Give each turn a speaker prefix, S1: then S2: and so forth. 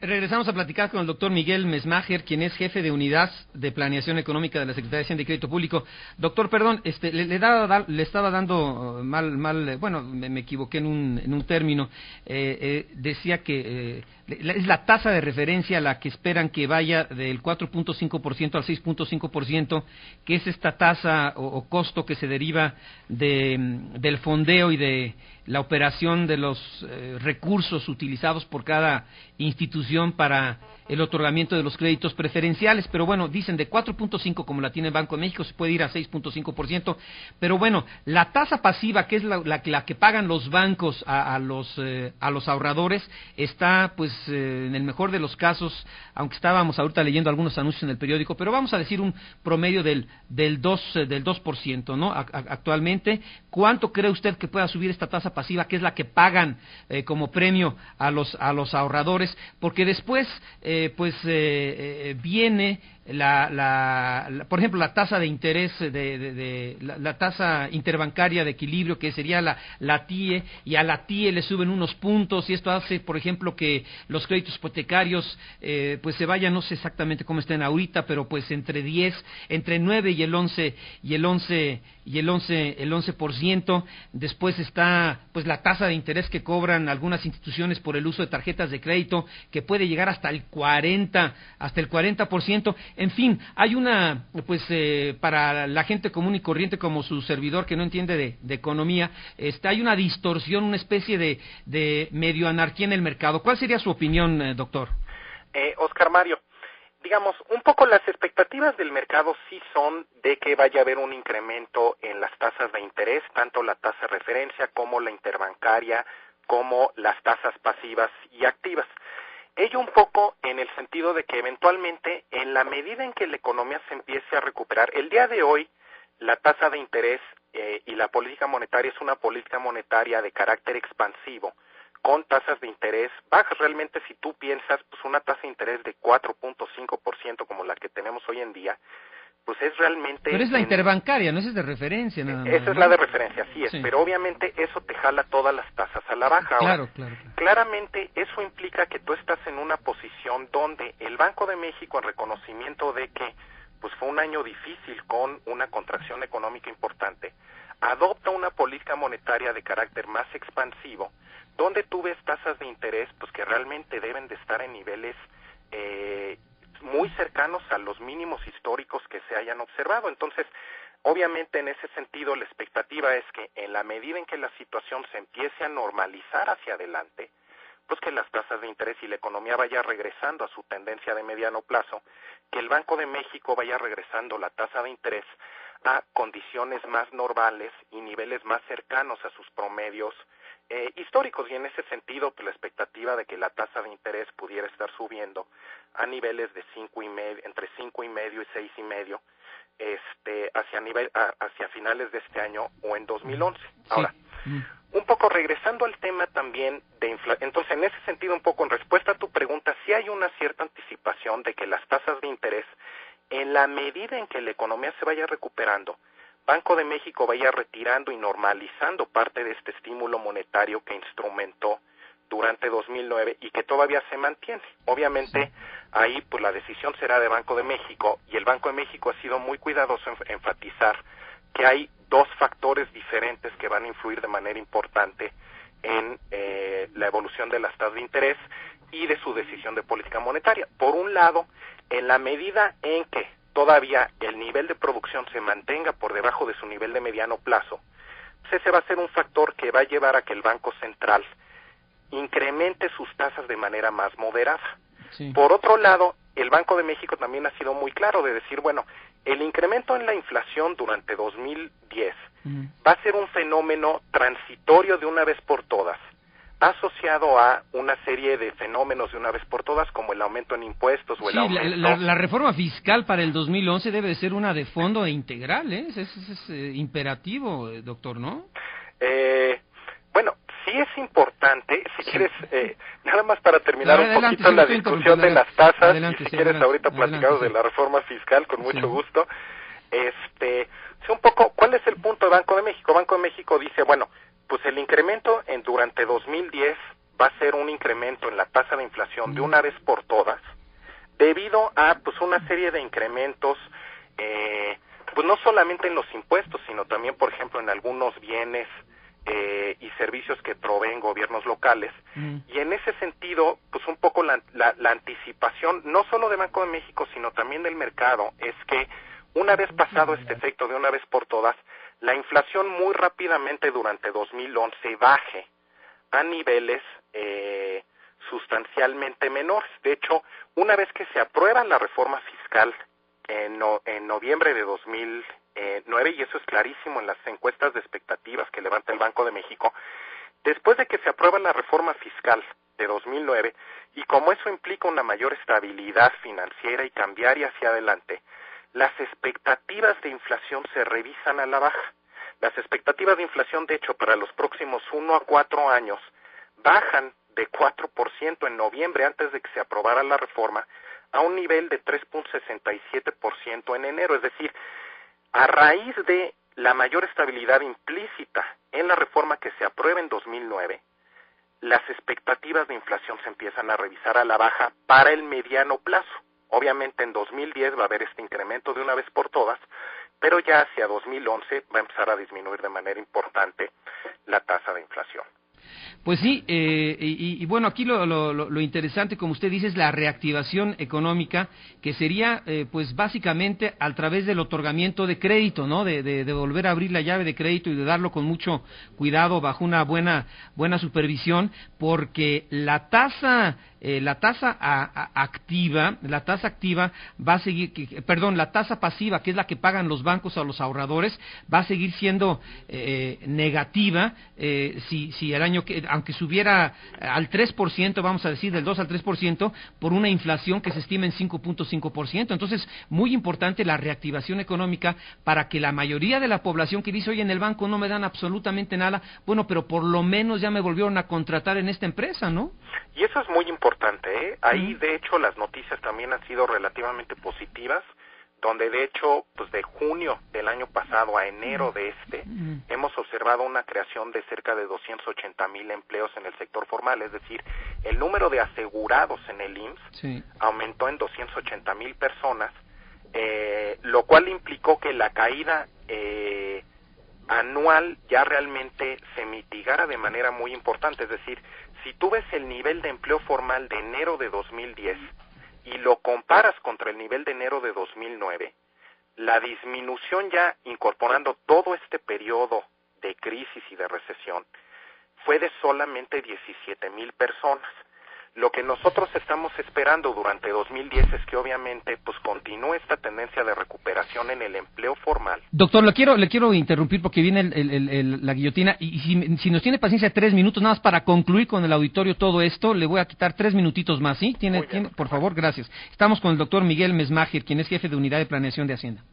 S1: Regresamos a platicar con el doctor Miguel Mesmacher, quien es jefe de unidad de planeación económica de la Secretaría de Hacienda y Crédito Público. Doctor, perdón, este, le, le, estaba dando mal, mal, bueno, me, equivoqué en un, en un término. Eh, eh, decía que eh, es la tasa de referencia la que esperan que vaya del 4.5% al 6.5%, que es esta tasa o, costo que se deriva de, del fondeo y de la operación de los recursos utilizados por cada institución para el otorgamiento de los créditos preferenciales, pero bueno, dicen de 4.5 como la tiene el Banco de México, se puede ir a 6.5%, pero bueno, la tasa pasiva, que es la, la, que pagan los bancos a, los, eh, a los ahorradores, está pues eh, en el mejor de los casos, aunque estábamos ahorita leyendo algunos anuncios en el periódico, pero vamos a decir un promedio del, del 2%, eh, del 2% ¿no? actualmente. ¿Cuánto cree usted que pueda subir esta tasa pasiva, que es la que pagan como premio a los, a los ahorradores? Porque después... Eh, pues eh, eh, viene la, la, por ejemplo, la tasa de interés, de, de, la, tasa interbancaria de equilibrio, que sería la, la TIE, y a la TIE le suben unos puntos, y esto hace, por ejemplo, que los créditos hipotecarios, eh, pues se vayan, no sé exactamente cómo estén ahorita, pero pues entre 10, entre 9 y el 11, y el 11, y el 11, el 11%. Después está, pues la tasa de interés que cobran algunas instituciones por el uso de tarjetas de crédito, que puede llegar hasta el 40, hasta el 40%. En fin, hay una, pues eh, para la gente común y corriente como su servidor que no entiende de, economía, este, hay una distorsión, una especie de, de, medio anarquía en el mercado. ¿Cuál sería su opinión, eh, doctor?
S2: Eh, Oscar Mario, digamos, un poco las expectativas del mercado sí son de que vaya a haber un incremento en las tasas de interés, tanto la tasa de referencia como la interbancaria, como las tasas pasivas y activas. Ello un poco en el sentido de que eventualmente, en la medida en que la economía se empiece a recuperar, el día de hoy la tasa de interés eh, y la política monetaria es una política monetaria de carácter expansivo, con tasas de interés bajas. Realmente, si tú piensas, pues una tasa de interés de 4.5% como la que tenemos hoy en día, pues es realmente...
S1: Pero es la interbancaria, no es de referencia nada
S2: más. Esa es la de referencia, así es, pero obviamente eso te jala todas las tasas a la baja.
S1: Claro, claro,
S2: Claramente eso implica que tú estás en una posición donde el Banco de México, en reconocimiento de que pues fue un año difícil con una contracción económica importante, adopta una política monetaria de carácter más expansivo, donde tú ves tasas de interés pues que realmente deben de estar en niveles eh, muy cercanos a los mínimos históricos que se hayan observado. Entonces, obviamente en ese sentido la expectativa es que en la medida en que la situación se empiece a normalizar hacia adelante, pues que las tasas de interés y la economía vaya regresando a su tendencia de mediano plazo, que el Banco de México vaya regresando la tasa de interés a condiciones más normales y niveles más cercanos a sus promedios eh, históricos y en ese sentido pues, la expectativa de que la tasa de interés pudiera estar subiendo a niveles de cinco y medio, entre cinco y medio y seis y medio este hacia nivel hacia finales de este año o en 2011 ahora mm. un poco regresando al tema también de inflación entonces en ese sentido un poco en respuesta a tu pregunta sí hay una cierta anticipación de que las tasas de interés en la medida en que la economía se vaya recuperando Banco de México vaya retirando y normalizando parte de este estímulo monetario que instrumentó durante 2009 y que todavía se mantiene. Obviamente ahí pues la decisión será de Banco de México y el Banco de México ha sido muy cuidadoso en enfatizar que hay dos factores diferentes que van a influir de manera importante en eh, la evolución de las tasas de interés y de su decisión de política monetaria. Por un lado, en la medida en que todavía el nivel de producción se mantenga por debajo de su nivel de mediano plazo, pues ese va a ser un factor que va a llevar a que el Banco Central incremente sus tasas de manera más moderada. Por otro lado, el Banco de México también ha sido muy claro de decir, bueno, el incremento en la inflación durante 2010 va a ser un fenómeno transitorio de una vez por todas asociado a una serie de fenómenos de una vez por todas, como el aumento en impuestos o el aumento...
S1: La, la, reforma fiscal para el 2011 debe ser una de fondo e integral, ¿eh? Es, es, eh, imperativo, eh, doctor, ¿no?
S2: Eh, bueno, sí es importante, si quieres, eh, nada más para terminar un poquito la discusión de las tasas, y si quieres ahorita platicamos de la reforma fiscal, con mucho gusto, este, un poco, ¿cuál es el punto de Banco de México? Banco de México dice, bueno, pues el incremento en durante 2010 va a ser un incremento en la tasa de inflación de una vez por todas, debido a pues una serie de incrementos, eh, pues no solamente en los impuestos, sino también, por ejemplo, en algunos bienes eh, y servicios que proveen gobiernos locales. Y en ese sentido, pues un poco la, la, anticipación, no solo de Banco de México, sino también del mercado, es que una vez pasado este efecto de una vez por todas, la inflación muy rápidamente durante 2011 baje a niveles eh, sustancialmente menores. De hecho, una vez que se aprueba la reforma fiscal en, en noviembre de 2009, y eso es clarísimo en las encuestas de expectativas que levanta el Banco de México, después de que se aprueba la reforma fiscal de 2009, y como eso implica una mayor estabilidad financiera y cambiaria hacia adelante, las expectativas de inflación se revisan a la baja. Las expectativas de inflación, de hecho, para los próximos uno a cuatro años bajan de 4% en noviembre antes de que se aprobara la reforma a un nivel de 3.67% en enero. Es decir, a raíz de la mayor estabilidad implícita en la reforma que se aprueba en 2009, las expectativas de inflación se empiezan a revisar a la baja para el mediano plazo. Obviamente en 2010 va a haber este incremento de una vez por todas, pero ya hacia 2011 va a empezar a disminuir de manera importante la tasa de inflación.
S1: Pues sí, eh, y, bueno, aquí lo, lo, interesante, como usted dice, es la reactivación económica, que sería, eh, pues básicamente, a través del otorgamiento de crédito, ¿no? De, de, volver a abrir la llave de crédito y de darlo con mucho cuidado, bajo una buena, buena supervisión, porque la tasa eh, la tasa activa, la tasa activa va a seguir, perdón, la tasa pasiva, que es la que pagan los bancos a los ahorradores, va a seguir siendo eh, negativa eh, si, si el año que, aunque subiera al 3%, vamos a decir del 2 al 3%, por una inflación que se estima en 5.5%. Entonces, muy importante la reactivación económica para que la mayoría de la población que dice, oye, en el banco no me dan absolutamente nada, bueno, pero por lo menos ya me volvieron a contratar en esta empresa, ¿no?
S2: Y eso es muy importante importante. ¿eh? Ahí, de hecho, las noticias también han sido relativamente positivas, donde, de hecho, pues de junio del año pasado a enero de este, hemos observado una creación de cerca de 280 mil empleos en el sector formal, es decir, el número de asegurados en el IMSS aumentó en 280 mil personas, eh, lo cual implicó que la caída eh, anual ya realmente se mitigara de manera muy importante, es decir, si tú ves el nivel de empleo formal de enero de 2010 y lo comparas contra el nivel de enero de 2009, la disminución ya incorporando todo este periodo de crisis y de recesión fue de solamente 17 mil personas. Lo que nosotros estamos esperando durante 2010 es que obviamente pues continúe esta tendencia de recuperación en el empleo formal.
S1: Doctor, le quiero, le quiero interrumpir porque viene la guillotina y si, nos tiene paciencia tres minutos nada más para concluir con el auditorio todo esto, le voy a quitar tres minutitos más, ¿sí? Tiene, tiene por favor, gracias. Estamos con el doctor Miguel Mesmacher, quien es jefe de unidad de planeación de Hacienda.